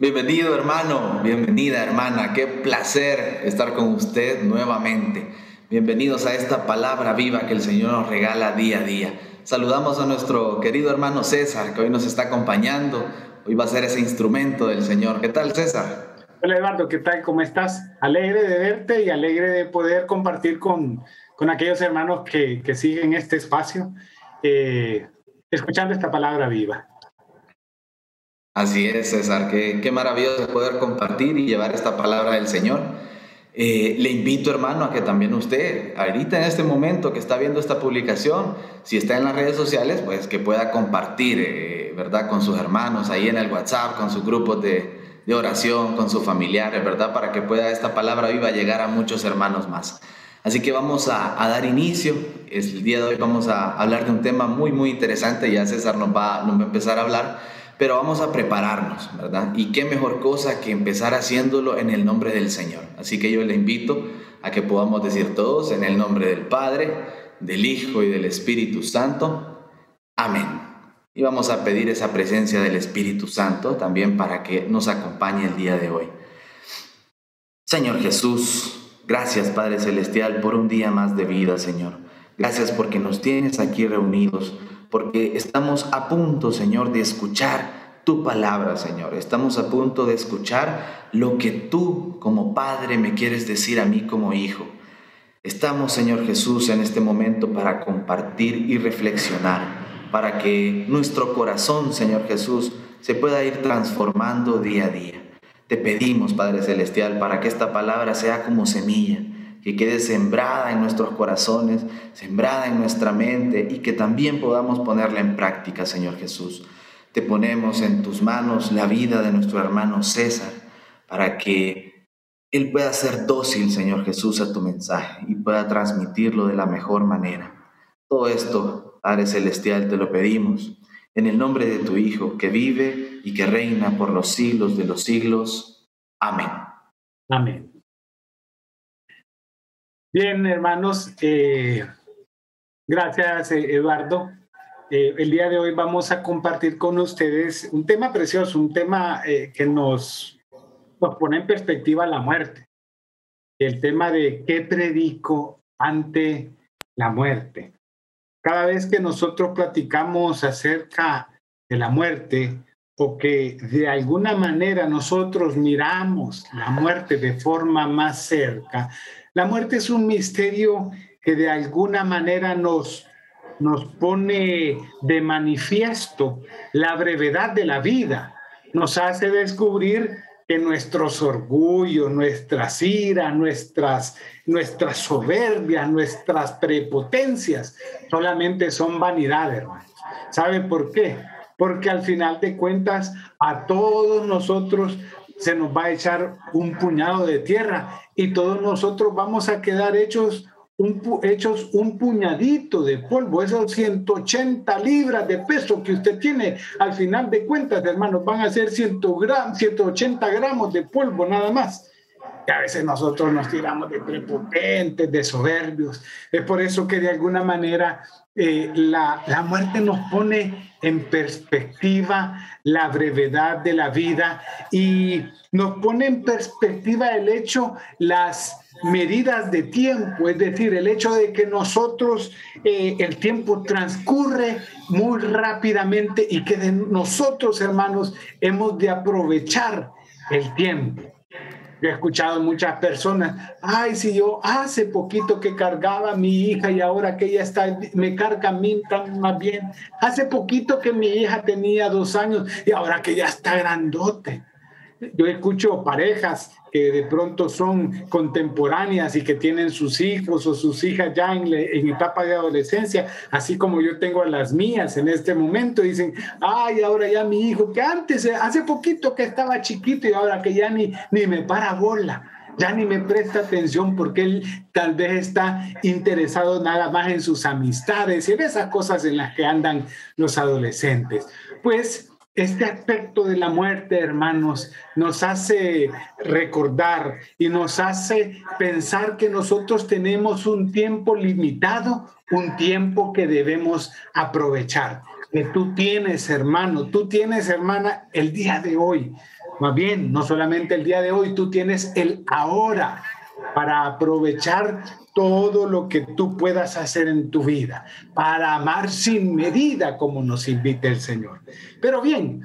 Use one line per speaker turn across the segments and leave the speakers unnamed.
Bienvenido hermano, bienvenida hermana, qué placer estar con usted nuevamente. Bienvenidos a esta palabra viva que el Señor nos regala día a día. Saludamos a nuestro querido hermano César que hoy nos está acompañando. Hoy va a ser ese instrumento del Señor. ¿Qué tal César?
Hola Eduardo, ¿qué tal? ¿Cómo estás? Alegre de verte y alegre de poder compartir con, con aquellos hermanos que, que siguen este espacio, eh, escuchando esta palabra viva.
Así es, César, qué, qué maravilloso poder compartir y llevar esta palabra del Señor. Eh, le invito, hermano, a que también usted, ahorita en este momento que está viendo esta publicación, si está en las redes sociales, pues que pueda compartir, eh, ¿verdad?, con sus hermanos ahí en el WhatsApp, con sus grupos de, de oración, con sus familiares, ¿verdad?, para que pueda esta palabra viva llegar a muchos hermanos más. Así que vamos a, dar inicio. El día de hoy vamos a hablar de un tema muy, muy interesante. Ya César nos va, nos va a empezar a hablar pero vamos a prepararnos, ¿verdad? Y qué mejor cosa que empezar haciéndolo en el nombre del Señor. Así que yo le invito a que podamos decir todos en el nombre del Padre, del Hijo y del Espíritu Santo. Amén. Y vamos a pedir esa presencia del Espíritu Santo también para que nos acompañe el día de hoy. Señor Jesús, gracias Padre Celestial por un día más de vida, Señor. Gracias porque nos tienes aquí reunidos porque estamos a punto, Señor, de escuchar tu palabra, Señor. Estamos a punto de escuchar lo que tú como Padre me quieres decir a mí como hijo. Estamos, Señor Jesús, en este momento para compartir y reflexionar, para que nuestro corazón, Señor Jesús, se pueda ir transformando día a día. Te pedimos, Padre Celestial, para que esta palabra sea como semilla que quede sembrada en nuestros corazones, sembrada en nuestra mente y que también podamos ponerla en práctica, Señor Jesús. Te ponemos en tus manos la vida de nuestro hermano César para que él pueda ser dócil, Señor Jesús, a tu mensaje y pueda transmitirlo de la mejor manera. Todo esto, Padre Celestial, te lo pedimos en el nombre de tu Hijo, que vive y que reina por los siglos de los siglos. Amén.
Amén. Bien, hermanos, eh, gracias eh, Eduardo. Eh, el día de hoy vamos a compartir con ustedes un tema precioso, un tema que nos, nos pone en perspectiva la muerte. El tema de qué predico ante la muerte. Cada vez que nosotros platicamos acerca de la muerte o que de alguna manera nosotros miramos la muerte de forma más cerca, la muerte es un misterio que de alguna manera nos, nos pone de manifiesto la brevedad de la vida, nos hace descubrir que nuestros orgullos, nuestras iras, nuestras, nuestras soberbias, nuestras prepotencias solamente son vanidad, hermanos. ¿Sabe por qué? Porque al final de cuentas a todos nosotros se nos va a echar un puñado de tierra y todos nosotros vamos a quedar hechos un, hechos un puñadito de polvo, esos 180 libras de peso que usted tiene, al final de cuentas, hermanos, van a ser 100 180 gramos de polvo nada más. Y a veces nosotros nos tiramos de prepotentes, de soberbios. Es por eso que de alguna manera eh, la, la muerte nos pone en perspectiva la brevedad de la vida y nos pone en perspectiva el hecho, las medidas de tiempo, es decir, el hecho de que nosotros, eh, el tiempo transcurre muy rápidamente y que de nosotros, hermanos, hemos de aprovechar el tiempo. Yo he escuchado muchas personas, ay, si yo hace poquito que cargaba a mi hija y ahora que ella está, me carga a mí más bien. Hace poquito que mi hija tenía dos años y ahora que ya está grandote. Yo escucho parejas que de pronto son contemporáneas y que tienen sus hijos o sus hijas ya en, en, etapa de adolescencia, así como yo tengo a las mías en este momento, dicen, ay, ahora ya mi hijo, que antes, hace poquito que estaba chiquito y ahora que ya ni, ni me para bola ya ni me presta atención porque él tal vez está interesado nada más en sus amistades en esas cosas en las que andan los adolescentes. Pues este aspecto de la muerte, hermanos, nos hace recordar y nos hace pensar que nosotros tenemos un tiempo limitado, un tiempo que debemos aprovechar. Que tú tienes, hermano, tú tienes, hermana, el día de hoy. Más bien, no solamente el día de hoy, tú tienes el ahora para aprovechar todo lo que tú puedas hacer en tu vida, para amar sin medida como nos invita el Señor. Pero bien,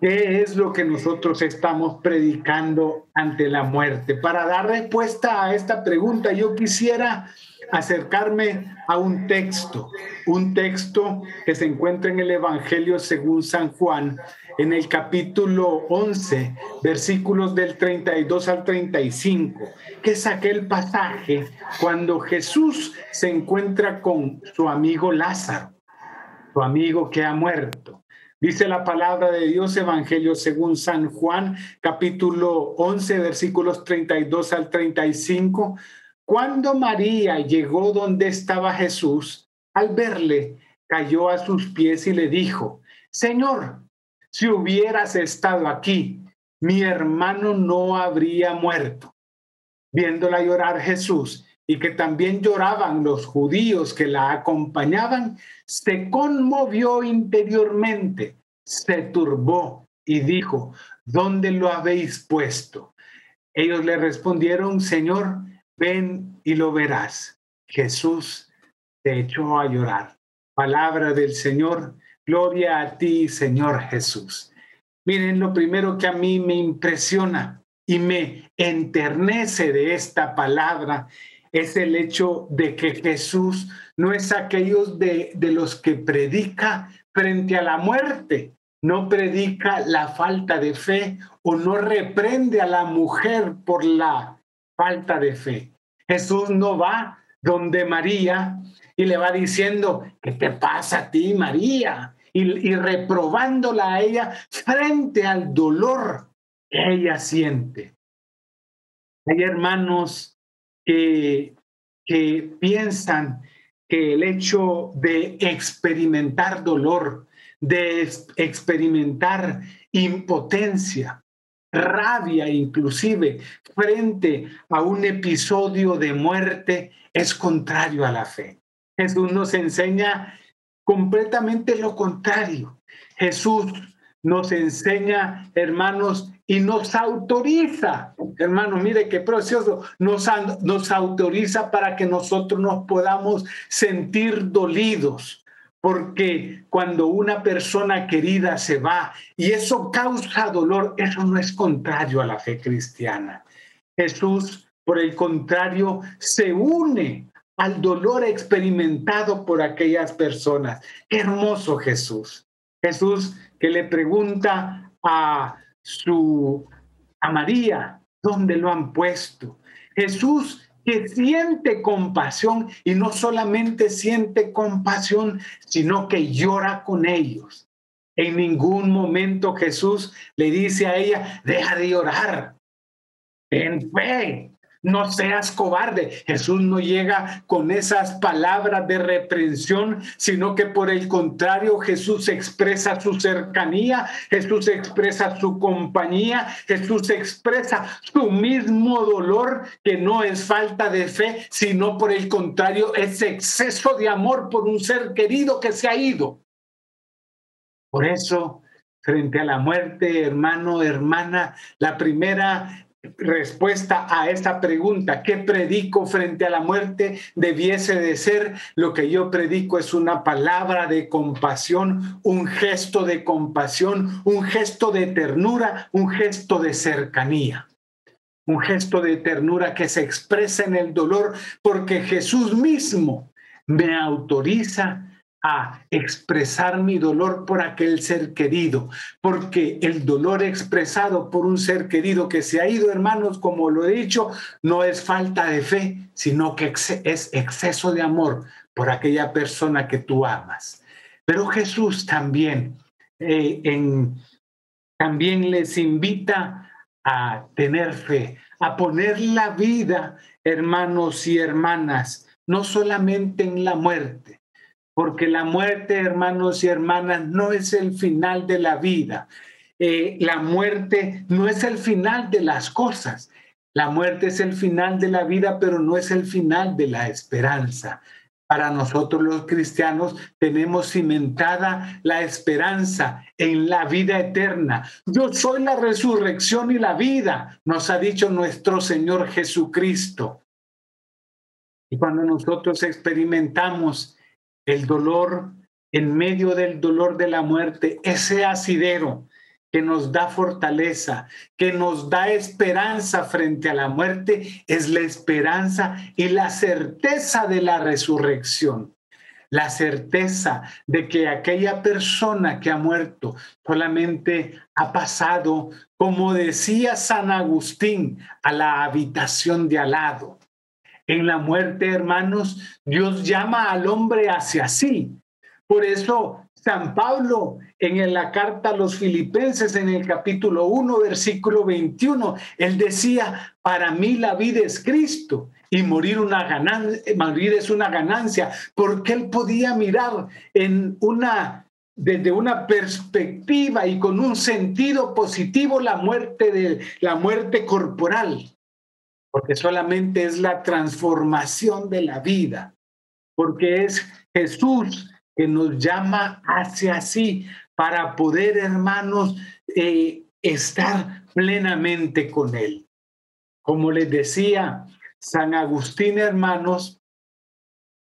¿qué es lo que nosotros estamos predicando ante la muerte? Para dar respuesta a esta pregunta, yo quisiera acercarme a un texto, un texto que se encuentra en el Evangelio según San Juan, en el capítulo 11, versículos del 32 al 35, que es aquel pasaje cuando Jesús se encuentra con su amigo Lázaro, su amigo que ha muerto. Dice la palabra de Dios, Evangelio según San Juan, capítulo 11, versículos 32 al 35. Cuando María llegó donde estaba Jesús, al verle, cayó a sus pies y le dijo, Señor, si hubieras estado aquí, mi hermano no habría muerto. Viéndola llorar Jesús y que también lloraban los judíos que la acompañaban, se conmovió interiormente, se turbó y dijo, ¿dónde lo habéis puesto? Ellos le respondieron, Señor, ven y lo verás. Jesús se echó a llorar. Palabra del Señor, Gloria a ti, Señor Jesús. Miren, lo primero que a mí me impresiona y me enternece de esta palabra es el hecho de que Jesús no es aquellos de, los que predica frente a la muerte, no predica la falta de fe o no reprende a la mujer por la falta de fe. Jesús no va donde María y le va diciendo, ¿qué te pasa a ti, María? y, reprobándola a ella frente al dolor que ella siente. Hay hermanos que, que piensan que el hecho de experimentar dolor, de experimentar impotencia, rabia inclusive frente a un episodio de muerte es contrario a la fe. Jesús nos enseña completamente lo contrario. Jesús nos enseña, hermanos, y nos autoriza, hermanos, mire qué precioso, nos, nos autoriza para que nosotros nos podamos sentir dolidos, porque cuando una persona querida se va y eso causa dolor, eso no es contrario a la fe cristiana. Jesús, por el contrario, se une al dolor experimentado por aquellas personas. Qué hermoso Jesús. Jesús que le pregunta a su a María, ¿dónde lo han puesto? Jesús que siente compasión y no solamente siente compasión, sino que llora con ellos. En ningún momento Jesús le dice a ella, deja de llorar, en fe, no seas cobarde. Jesús no llega con esas palabras de reprensión, sino que por el contrario Jesús expresa su cercanía, Jesús expresa su compañía, Jesús expresa su mismo dolor, que no es falta de fe, sino por el contrario es exceso de amor por un ser querido que se ha ido. Por eso, frente a la muerte, hermano, hermana, la primera respuesta a esta pregunta, ¿qué predico frente a la muerte? Debiese de ser lo que yo predico es una palabra de compasión, un gesto de compasión, un gesto de ternura, un gesto de cercanía. Un gesto de ternura que se expresa en el dolor porque Jesús mismo me autoriza a expresar mi dolor por aquel ser querido, porque el dolor expresado por un ser querido que se ha ido, hermanos, como lo he dicho, no es falta de fe, sino que es exceso de amor por aquella persona que tú amas. Pero Jesús también, eh, también les invita a tener fe, a poner la vida, hermanos y hermanas, no solamente en la muerte, porque la muerte, hermanos y hermanas, no es el final de la vida. Eh, la muerte no es el final de las cosas. La muerte es el final de la vida, pero no es el final de la esperanza. Para nosotros los cristianos tenemos cimentada la esperanza en la vida eterna. Yo soy la resurrección y la vida, nos ha dicho nuestro Señor Jesucristo. Y cuando nosotros experimentamos el dolor en medio del dolor de la muerte, ese asidero, que nos da fortaleza, que nos da esperanza frente a la muerte, es la esperanza y la certeza de la resurrección. La certeza de que aquella persona que ha muerto solamente ha pasado, como decía San Agustín, a la habitación de al. En la muerte, hermanos, Dios llama al hombre hacia sí. Por eso San Pablo en la carta a los filipenses en el capítulo 1, versículo 21, él decía, para mí la vida es Cristo y morir, una ganancia, morir es una ganancia, porque él podía mirar en una, desde una perspectiva y con un sentido positivo la muerte, de, la muerte corporal, porque solamente es la transformación de la vida, porque es Jesús que nos llama hacia sí para poder, hermanos, eh, estar plenamente con Él. Como les decía, San Agustín, hermanos,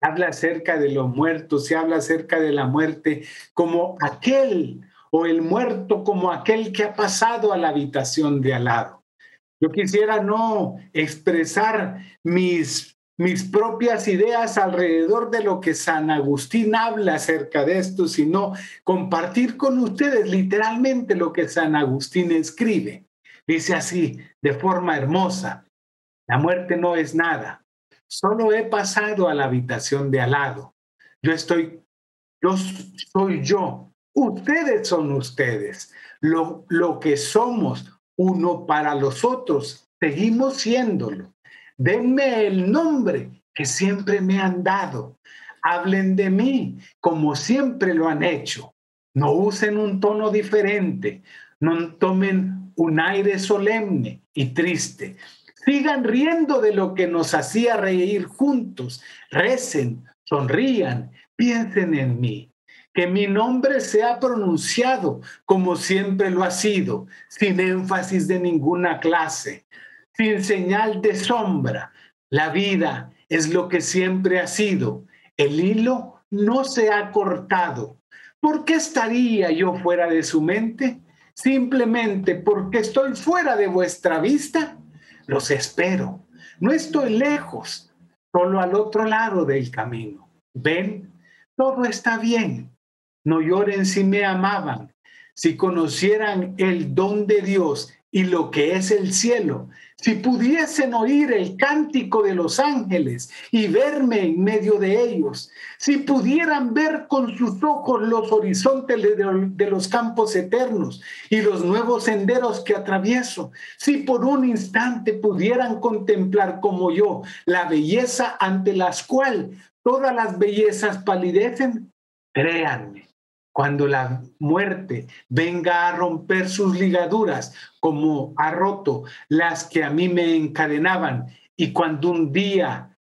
habla acerca de los muertos, se habla acerca de la muerte como aquel o el muerto como aquel que ha pasado a la habitación de al lado. Yo quisiera no expresar mis mis propias ideas alrededor de lo que San Agustín habla acerca de esto, sino compartir con ustedes literalmente lo que San Agustín escribe. Dice así, de forma hermosa, la muerte no es nada, solo he pasado a la habitación de al lado. Yo estoy, yo soy yo, ustedes son ustedes. Lo, lo que somos uno para los otros, seguimos siéndolo Denme el nombre que siempre me han dado. Hablen de mí como siempre lo han hecho. No usen un tono diferente. No tomen un aire solemne y triste. Sigan riendo de lo que nos hacía reír juntos. Recen, sonrían, piensen en mí. Que mi nombre sea pronunciado como siempre lo ha sido, sin énfasis de ninguna clase sin señal de sombra. La vida es lo que siempre ha sido. El hilo no se ha cortado. ¿Por qué estaría yo fuera de su mente? Simplemente porque estoy fuera de vuestra vista. Los espero. No estoy lejos, solo al otro lado del camino. Ven, todo está bien. No lloren si me amaban. Si conocieran el don de Dios y lo que es el cielo, si pudiesen oír el cántico de los ángeles y verme en medio de ellos, si pudieran ver con sus ojos los horizontes de, los campos eternos y los nuevos senderos que atravieso, si por un instante pudieran contemplar como yo la belleza ante las cual todas las bellezas palidecen, créanme, cuando la muerte venga a romper sus ligaduras, como ha roto las que a mí me encadenaban, y cuando un día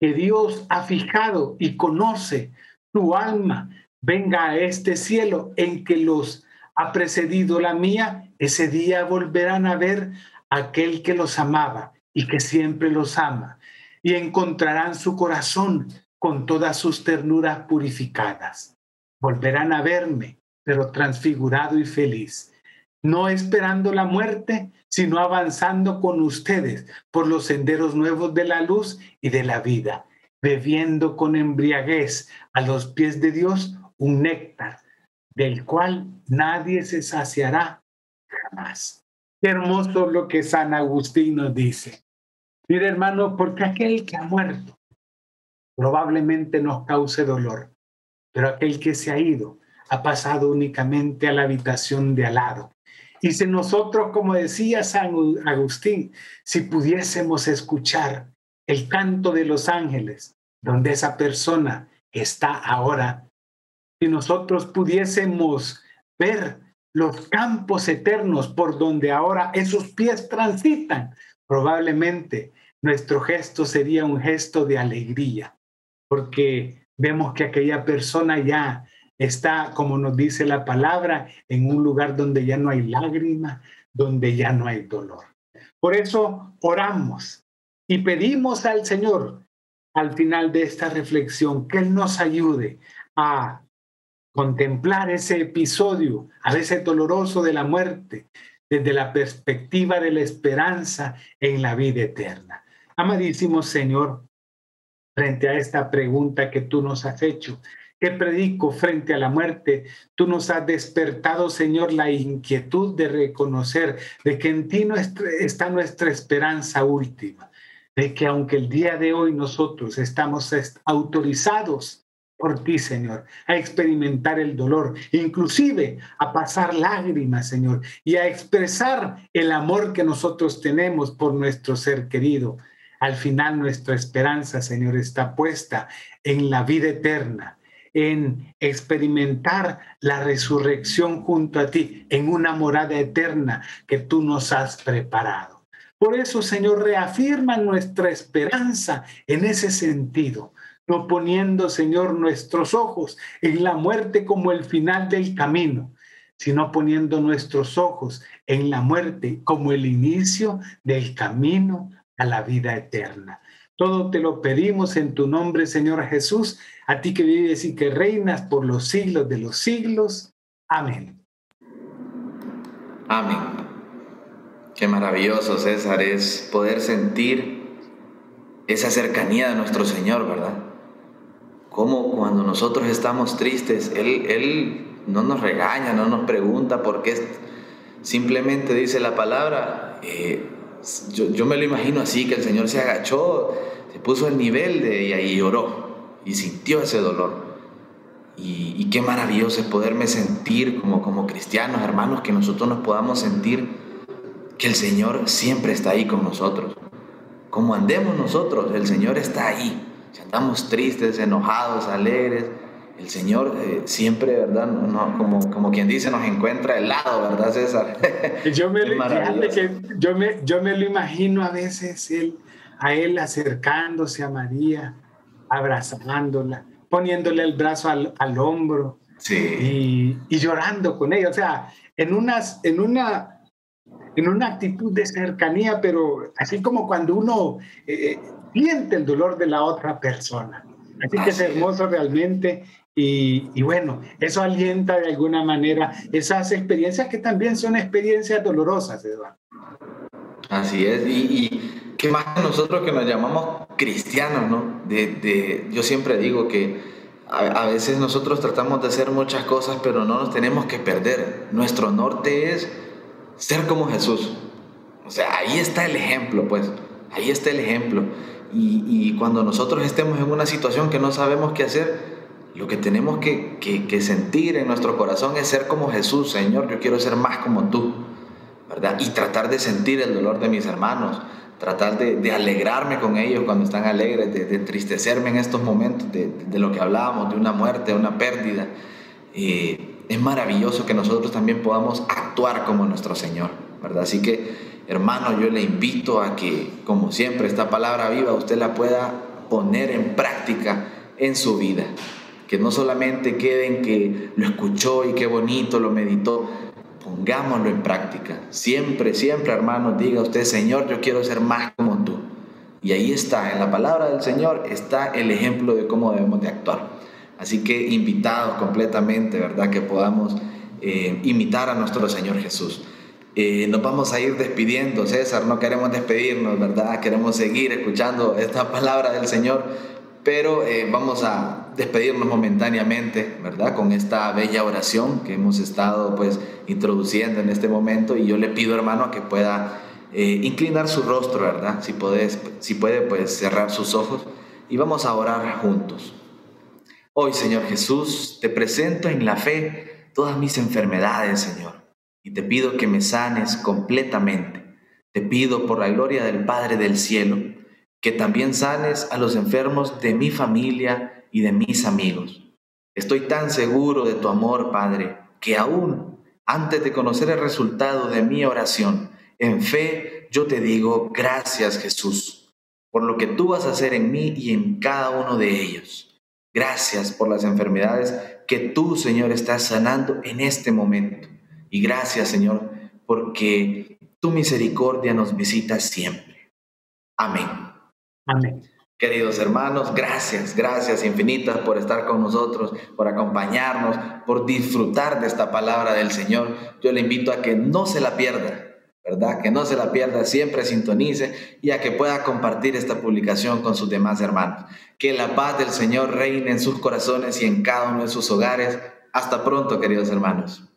que Dios ha fijado y conoce tu alma venga a este cielo en que los ha precedido la mía, ese día volverán a ver aquel que los amaba y que siempre los ama, y encontrarán su corazón con todas sus ternuras purificadas volverán a verme, pero transfigurado y feliz, no esperando la muerte, sino avanzando con ustedes por los senderos nuevos de la luz y de la vida, bebiendo con embriaguez a los pies de Dios un néctar del cual nadie se saciará jamás. Qué hermoso lo que San Agustín nos dice. Mire hermano, porque aquel que ha muerto probablemente nos cause dolor, pero aquel que se ha ido ha pasado únicamente a la habitación de al lado. Y si nosotros, como decía San Agustín, si pudiésemos escuchar el canto de los ángeles, donde esa persona está ahora. Si nosotros pudiésemos ver los campos eternos por donde ahora esos pies transitan, probablemente nuestro gesto sería un gesto de alegría, porque vemos que aquella persona ya está, como nos dice la palabra, en un lugar donde ya no hay lágrimas, donde ya no hay dolor. Por eso oramos y pedimos al Señor al final de esta reflexión que Él nos ayude a contemplar ese episodio, a veces doloroso de la muerte, desde la perspectiva de la esperanza en la vida eterna. Amadísimo Señor, frente a esta pregunta que tú nos has hecho, ¿qué predico frente a la muerte? Tú nos has despertado, Señor, la inquietud de reconocer de que en ti está nuestra esperanza última, de que aunque el día de hoy nosotros estamos autorizados por ti, Señor, a experimentar el dolor, inclusive a pasar lágrimas, Señor, y a expresar el amor que nosotros tenemos por nuestro ser querido. Al final nuestra esperanza, Señor, está puesta en la vida eterna, en experimentar la resurrección junto a ti, en una morada eterna que tú nos has preparado. Por eso, Señor, reafirma nuestra esperanza en ese sentido no poniendo, Señor, nuestros ojos en la muerte como el final del camino, sino poniendo nuestros ojos en la muerte como el inicio del camino a la vida eterna. Todo te lo pedimos en tu nombre, Señor Jesús, a ti que vives y que reinas por los siglos de los siglos. Amén.
Amén. Qué maravilloso, César, es poder sentir esa cercanía de nuestro Señor, ¿verdad? Como cuando nosotros estamos tristes, Él, él no nos regaña, no nos pregunta por qué, simplemente dice la palabra. Eh, yo, me lo imagino así, que el Señor se agachó, se puso al nivel de ella y lloró y sintió ese dolor. Y, y, qué maravilloso es poderme sentir como, como cristianos, hermanos, que nosotros nos podamos sentir que el Señor siempre está ahí con nosotros. Como andemos nosotros, el Señor está ahí. Si andamos tristes, enojados, alegres, el Señor eh, siempre, ¿verdad? No, como, como quien dice, nos encuentra al lado, ¿verdad, César?
yo, me, que yo, me, yo me lo imagino a veces él, a él acercándose a María, abrazándola, poniéndole el brazo al, al hombro y, y, llorando con ella. O sea, en, unas, en una en una actitud de cercanía, pero así como cuando uno eh, siente el dolor de la otra persona. Así que es hermoso realmente y, bueno, eso alienta de alguna manera esas experiencias que también son experiencias dolorosas, Eduardo.
Así es, y, y qué más nosotros que nos llamamos cristianos, ¿no? De, yo siempre digo que a, a, veces nosotros tratamos de hacer muchas cosas, pero no nos tenemos que perder. Nuestro norte es ser como Jesús. O sea, ahí está el ejemplo, pues, ahí está el ejemplo. Y, cuando nosotros estemos en una situación que no sabemos qué hacer, lo que tenemos que, que, sentir en nuestro corazón es ser como Jesús, Señor, yo quiero ser más como tú, ¿verdad? Y tratar de sentir el dolor de mis hermanos, tratar de, de alegrarme con ellos cuando están alegres, de, de entristecerme en estos momentos de, de, lo que hablábamos, de una muerte, de una pérdida. Es maravilloso que nosotros también podamos actuar como nuestro Señor, ¿verdad? Así que Hermano, yo le invito a que, como siempre, esta palabra viva usted la pueda poner en práctica en su vida. Que no solamente quede en que lo escuchó y qué bonito, lo meditó, pongámoslo en práctica. Siempre, siempre, hermano, diga usted, Señor, yo quiero ser más como tú. Y ahí está, en la palabra del Señor está el ejemplo de cómo debemos de actuar. Así que invitados completamente, ¿verdad? Que podamos eh, imitar a nuestro Señor Jesús. Eh, nos vamos a ir despidiendo, César, no queremos despedirnos, ¿verdad? Queremos seguir escuchando esta palabra del Señor, pero eh, vamos a despedirnos momentáneamente, ¿verdad? Con esta bella oración que hemos estado pues introduciendo en este momento y yo le pido, hermano, que pueda eh, inclinar su rostro, ¿verdad? Si, puedes, si puede, pues cerrar sus ojos y vamos a orar juntos. Hoy, Señor Jesús, te presento en la fe todas mis enfermedades, Señor y te pido que me sanes completamente. Te pido por la gloria del Padre del cielo que también sanes a los enfermos de mi familia y de mis amigos. Estoy tan seguro de tu amor, Padre, que aún antes de conocer el resultado de mi oración, en fe yo te digo gracias Jesús por lo que tú vas a hacer en mí y en cada uno de ellos. Gracias por las enfermedades que tú, Señor, estás sanando en este momento. Y gracias, Señor, porque tu misericordia nos visita siempre. Amén.
Amén.
Queridos hermanos, gracias, gracias infinitas por estar con nosotros, por acompañarnos, por disfrutar de esta palabra del Señor. Yo le invito a que no se la pierda, ¿verdad? Que no se la pierda, siempre sintonice y a que pueda compartir esta publicación con sus demás hermanos. Que la paz del Señor reine en sus corazones y en cada uno de sus hogares. Hasta pronto, queridos hermanos.